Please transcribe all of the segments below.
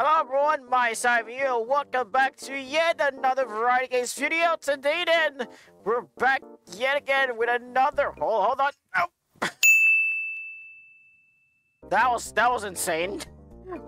Hello everyone, My myself here. Welcome back to yet another Variety Games video. Today then, we're back yet again with another... Hold, hold on. Oh. that was, that was insane.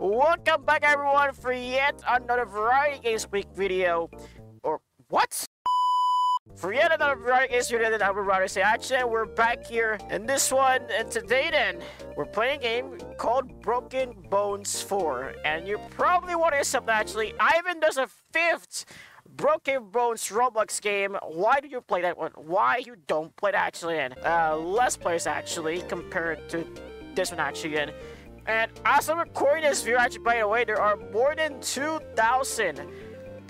Welcome back everyone for yet another Variety Games Week video. Or, what? For yet another video that I would rather say actually we're back here in this one. And today then we're playing a game called Broken Bones 4 and you're probably wondering something actually. Ivan does a fifth Broken Bones Roblox game. Why do you play that one? Why you don't play that actually in uh, less players actually compared to this one actually in and as I'm recording this video actually by the way there are more than 2,000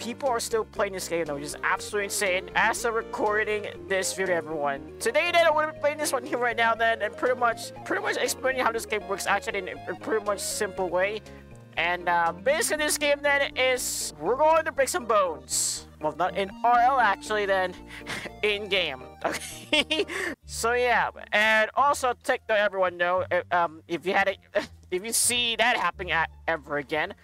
people are still playing this game though, which is absolutely insane. As I'm recording this video, everyone. Today, then, I'm gonna be playing this one here right now, then, and pretty much, pretty much explaining how this game works, actually, in a pretty much simple way. And uh, basically, this game then is we're going to break some bones. Well, not in RL actually, then in game. Okay. so yeah, and also take note, everyone know, um, if you had it, if you see that happening at, ever again,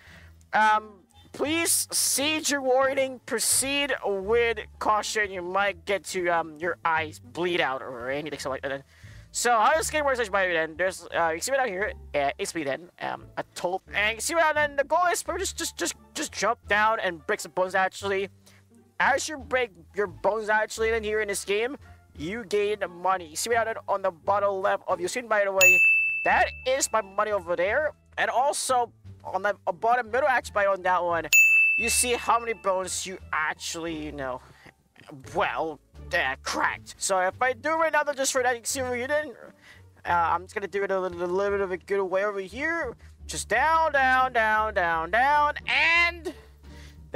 um, Please siege your warning. Proceed with caution. You might get to um your eyes bleed out or anything like that. So how this game works by then there's uh you see it out here uh, HP then um a total and you see what then the goal is just just just just jump down and break some bones actually. As you break your bones actually then here in this game, you gain money. You see what on the bottom left of your screen by the way. That is my money over there. And also on the bottom middle actually on that one, you see how many bones you actually, you know, well, uh, cracked. So if I do another just for that, where you didn't. Uh, I'm just gonna do it a little, a little bit of a good way over here. Just down, down, down, down, down, and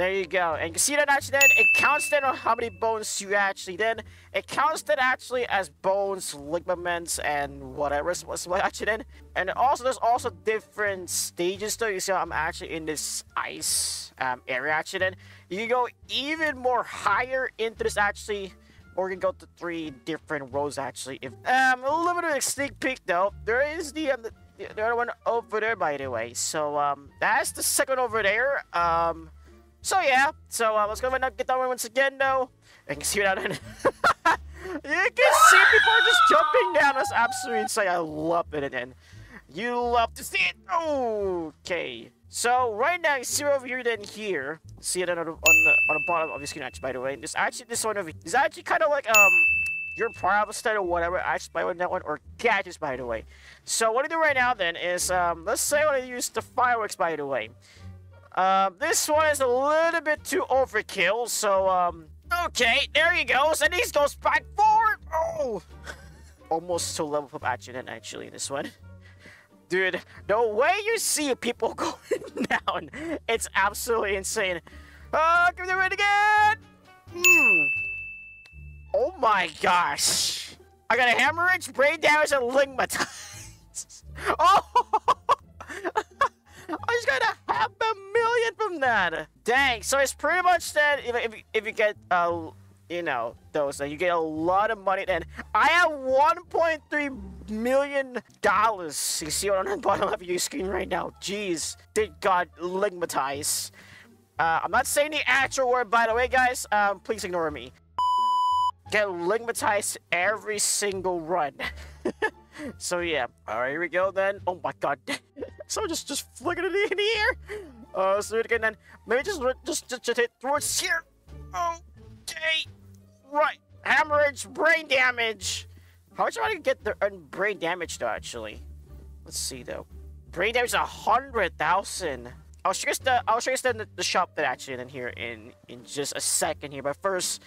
there you go. And you see that actually then, it counts then on how many bones you actually then. It counts that actually as bones, ligaments, and whatever was actually then. And also, there's also different stages though. You see I'm actually in this ice um, area actually then. You can go even more higher into this actually or you can go to three different rows actually. If um a little bit of a sneak peek though, there is the, um, the other one over there by the way. So um that's the second over there. Um so yeah, so uh, let's go ahead and get that one once again though. You can see it out in. you can see people just jumping down. That's absolutely insane. I love it. And you love to see it. Okay. So right now, you see over here, then here. See it on the, on the, on the bottom of your screen, actually, by the way. This actually, this one over here is actually kind of like um your private state or whatever. Actually, by that one or gadgets, by the way. So what I do right now then is um let's say I want to use the fireworks, by the way. Um, this one is a little bit too overkill, so, um, okay, there he goes, and he goes back forward. Oh, almost to level up and actually, this one. Dude, the way you see people going down, it's absolutely insane. Uh, give me it again. Hmm. Oh my gosh. I got a hemorrhage, brain damage, and ligmatitis. that. Dang. So it's pretty much that if, if, if you get, uh, you know, those, uh, you get a lot of money. Then I have 1.3 million dollars. You see what on the bottom of your screen right now. Jeez. Did God ligmatize. Uh, I'm not saying the actual word, by the way, guys. Um, please ignore me. Get ligmatized every single run. so yeah. Alright, here we go then. Oh my god. so just just flicking it in the air. Uh, let's do it again then. Maybe just just just, just hit towards here. Okay. Right. Hemorrhage, brain damage. How much am I gonna get the uh, brain damage though? Actually, let's see though. Brain damage a hundred thousand. I'll show you the I'll show you the, the shop that actually in here in in just a second here. But first,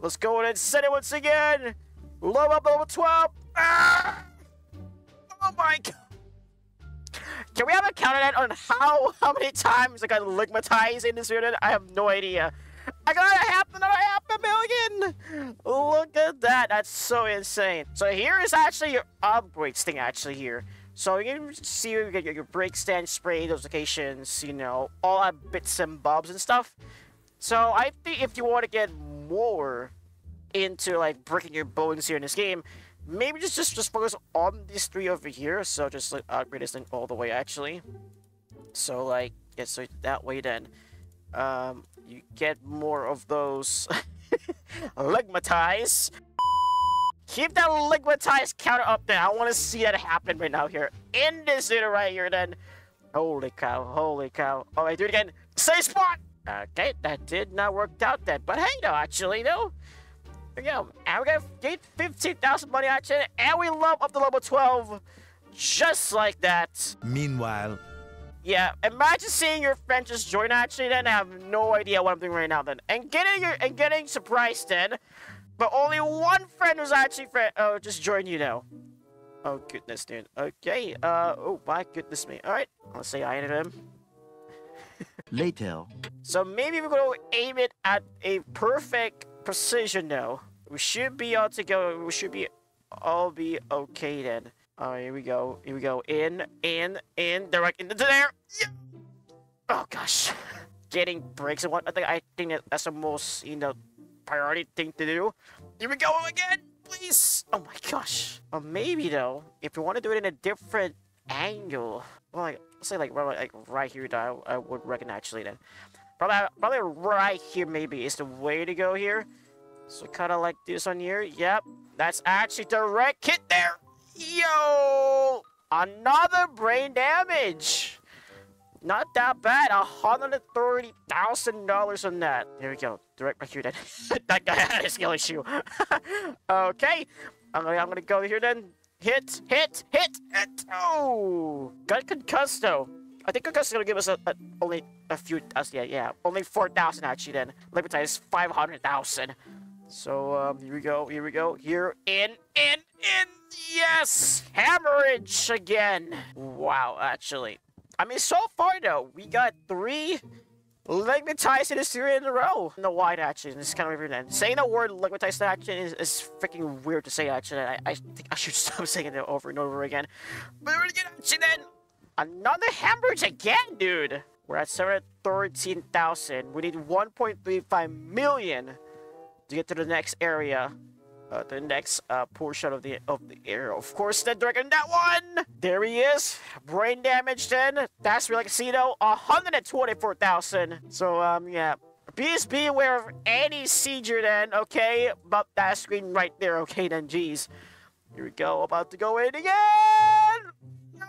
let's go and set it once again. Low up level 12. Ah! Oh my god. Can we have a countdown on how how many times I got ligmatized in this unit? I have no idea. I got a half another half a million. Look at that. That's so insane. So here is actually your upgrades thing actually here. So you can see you get your, your break stand spray, those locations, you know, all that bits and bobs and stuff. So I think if you want to get more into like breaking your bones here in this game, maybe just just just focus on these three over here. So just like upgrade this thing all the way actually. So like Yeah, so that way then, um, you get more of those ligmatize. Keep that ligmatize counter up there. I want to see that happen right now here. In this video right here then. Holy cow, holy cow. All right, do it again. Same spot! Okay, that did not work out then. But hey, no, actually, no. Go. And we got 15,000 money actually, and we love up to level 12. Just like that. Meanwhile, yeah, imagine seeing your friend just join actually then I have no idea what I'm doing right now then. And getting your and getting surprised then. But only one friend was actually friend oh just joined you now. Oh goodness dude. Okay, uh oh my goodness me. Alright, let's say I to him. later, So maybe we're gonna aim it at a perfect precision now. We should be all to go we should be all be okay then. All right, here we go. Here we go. In, in, in, direct into there. Yeah. Oh gosh, getting breaks and what I think I think that that's the most you know priority thing to do. Here we go again, please. Oh my gosh. Or maybe though, if you want to do it in a different angle, well, like say like right, like right here, I, I would reckon actually then. Probably, probably right here maybe is the way to go here. So kind of like this on here. Yep, that's actually direct hit there. Yo! Another brain damage! Not that bad. $130,000 on that. There we go. Direct right here then. that guy had a skill issue. okay. I'm gonna, I'm gonna go here then. Hit, hit, hit, hit. Oh! Got concussed though. I think concussed is gonna give us a, a, only a few. Uh, yeah, yeah. Only 4,000 actually then. Libertad is 500,000. So, um, here we go, here we go. Here, in, in, in. Yes! Hemorrhage again. Wow, actually. I mean, so far, though, we got three Ligmatized in a series in a row. No wide actually, it's kind of weird. Then saying the word Ligmatized action is, is freaking weird to say. Actually, I, I think I should stop saying it over and over again. But we're gonna action then. Another hemorrhage again, dude. We're at 713,000. We need 1.35 million to get to the next area. Uh, the next uh, portion of the of the area. Of course, the dragon, that one! There he is. Brain damage then. That's real casino. 124,000. So, um, yeah. Please be aware of any seizure then, okay? About that screen right there, okay then, jeez. Here we go, about to go in again! No,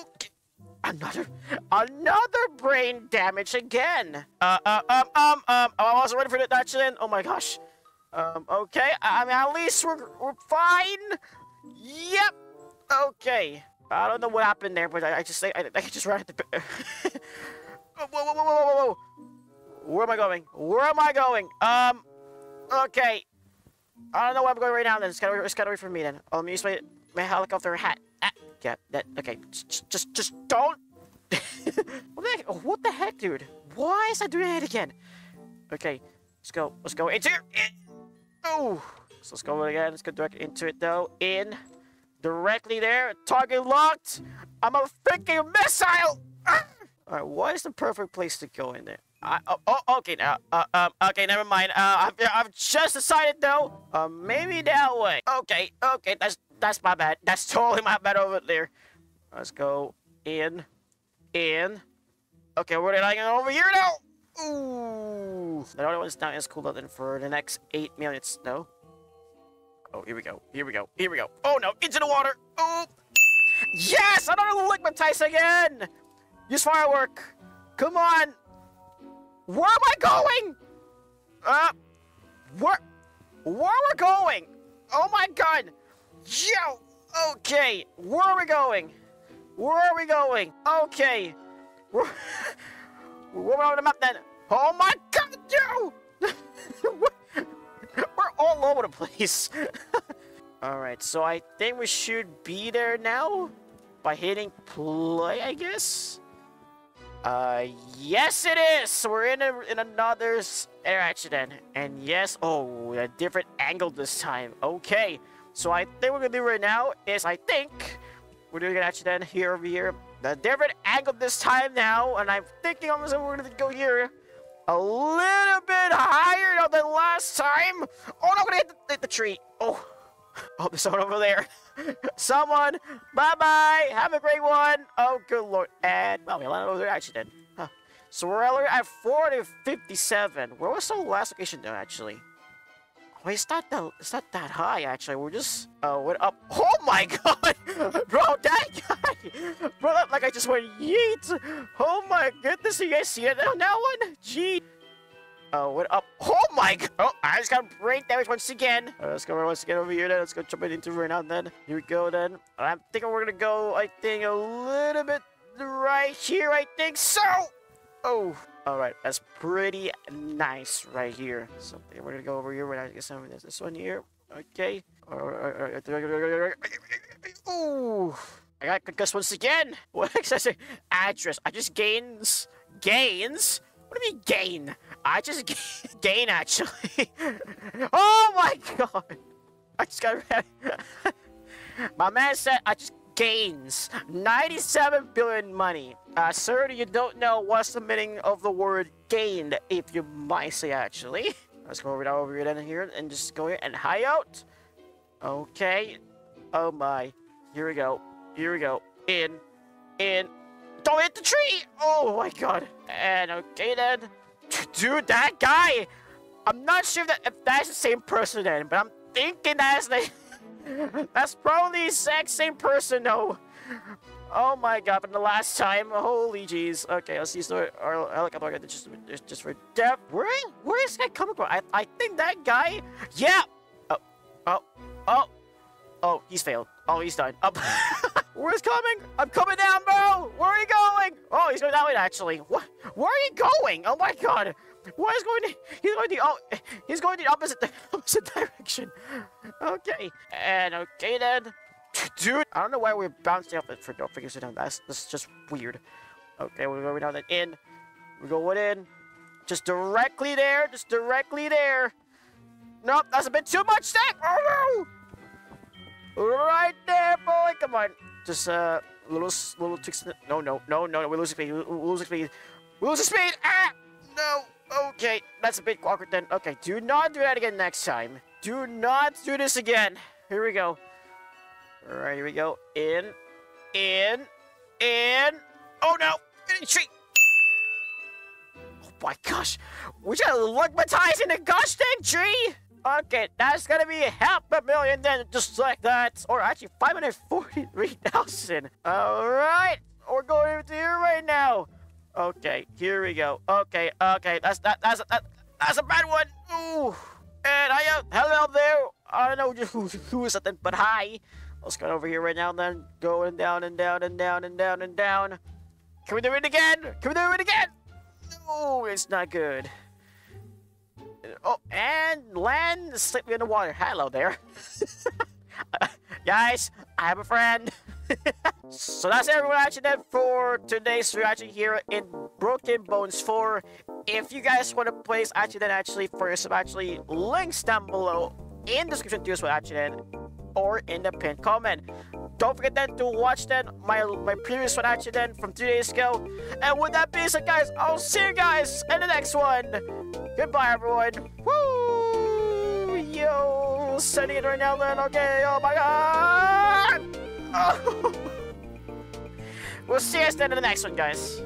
okay. Another, another brain damage again. Uh, uh, um, um, um, I wasn't ready for that accident. Oh my gosh. Um, okay. I, mean, at least we're, we're fine. Yep. Okay. I don't know what happened there, but I, I just I, I just ran at the. whoa, whoa, whoa, whoa, whoa, whoa! Where am I going? Where am I going? Um. Okay. I don't know where I'm going right now. Then it's of it's of away from me. Then. Oh, let me use my my helicopter hat. Ah, yeah. That. Okay. Just just just don't. what the heck? What the heck, dude? Why is I doing it again? Okay. Let's go. Let's go into here. Oh. So let's go again. Let's go directly into it though. In. Directly there. Target locked. I'm a freaking missile. Ah! All right. What is the perfect place to go in there? I, oh, oh, okay, now, uh, um, okay, never mind. Uh, I've, I've just decided though, uh, maybe that way. Okay, okay, that's that's my bad. That's totally my bad over there. Let's go in, in. Okay, we're going over here now. Ooh, the other one's not as cool than for the next eight minutes, no. Oh, here we go. Here we go. Here we go. Oh no, into the water. Oh, yes, another liquimatize again. Use firework. Come on. Where am I going? Uh, where, where are we going? Oh my god. Yo, okay. Where are we going? Where are we going? Okay. Where, where are we on the map then? Oh my god, yo! We're all over the place. Alright, so I think we should be there now by hitting play, I guess? Uh, yes it is! We're in, a, in another air accident. And yes, oh, a different angle this time. Okay, so I think we're gonna do right now is I think we're doing an accident here over here. The different angle this time now, and I'm thinking almost we're gonna go here a little bit higher than last time. Oh no, I'm gonna hit the, hit the tree. Oh, oh, there's someone over there. Someone, bye bye. Have a great one. Oh, good lord. And well, we landed over there actually accident. So we're already at 457. Where was the last location though, actually? Wait, it's not that it's not that high actually. We're just uh up. Oh my god, bro, that guy, bro, that, like I just went yeet. Oh my goodness, you guys see it on that one? Gee. Uh, went up. Oh my god, oh, I just got brain damage once again. Uh, let's go once again over here then. Let's go jump it into right now then. Here we go then. I'm thinking we're gonna go. I think a little bit right here. I think so. Oh. Alright, that's pretty nice right here. So we're gonna go over here. We're gonna get some of this, this one here. Okay. Ooh. I got concussed once again. What access address? I just gains gains. What do you mean gain? I just gain actually. oh my god! I just got. My man said I just gains 97 billion money. Uh, sir, you don't know what's the meaning of the word gained, if you might say, actually. Let's go over that over here, here and just go here and high out. Okay. Oh my. Here we go. Here we go. In. In. Don't hit the tree! Oh my god. And okay then. Dude, that guy! I'm not sure that if that's the same person then, but I'm thinking that's the... That's probably the exact same person, though. Oh my god, but the last time, holy jeez. Okay, let's use the helicopter just, just for depth. Where, where is that coming from? I, I think that guy, yeah. Oh, oh, oh, oh, he's failed. Oh, he's done. Up. Where's coming? I'm coming down, bro. Where are you going? Oh, he's going that way, actually. What? Where are you going? Oh my god. What is going to? He's going the oh, he's going the opposite opposite direction. Okay, and okay then, dude. I don't know why we're bouncing off it for no figures it out. That's that's just weird. Okay, we're going down the in. We're going in, just directly there, just directly there. Nope, that's a bit too much step. Oh no! Right there, boy. Come on, just uh, little little tricks. No, no, no, no, no. We're losing speed. We're losing speed. We're losing speed. Ah, no. Okay, that's a bit awkward then. Okay, do not do that again next time. Do not do this again. Here we go. Alright, here we go. In, in, in. Oh no! Tree! Oh my gosh! We just lugmatized in the gosh dang tree! Okay, that's gonna be half a million then, just like that. Or actually, 543,000. Alright, we're going to here right now. Okay, here we go. Okay, okay, that's that that's that, that's a bad one. Ooh, and I uh, hello there. I don't know who who is that, but hi. Let's go over here right now. and Then going down and down and down and down and down. Can we do it again? Can we do it again? No, it's not good. Oh, and land slightly in the water. Hello there. Guys, I have a friend. So that's everyone actually did for today's reaction here in Broken Bones 4. If you guys want to play actually then actually for some actually links down below in the description to this one actually then or in the pinned comment. Don't forget then to watch then my my previous one actually then from two days ago. And with that being said guys, I'll see you guys in the next one. Goodbye everyone. Woo! Yo, sending it right now then. Okay, oh my god! we'll see you guys then in the next one, guys.